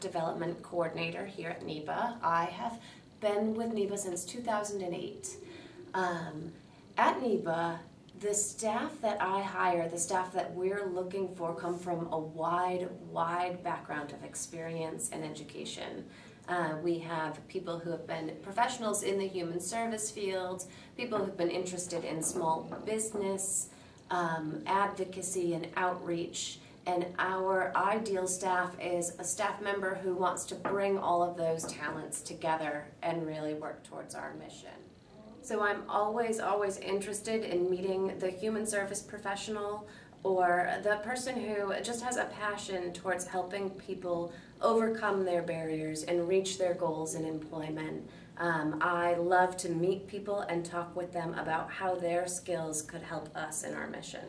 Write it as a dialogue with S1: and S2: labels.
S1: Development Coordinator here at NEBA. I have been with NEBA since 2008. Um, at NEBA, the staff that I hire, the staff that we're looking for, come from a wide, wide background of experience and education. Uh, we have people who have been professionals in the human service field, people who've been interested in small business, um, advocacy and outreach, and our ideal staff is a staff member who wants to bring all of those talents together and really work towards our mission. So I'm always, always interested in meeting the human service professional or the person who just has a passion towards helping people overcome their barriers and reach their goals in employment. Um, I love to meet people and talk with them about how their skills could help us in our mission.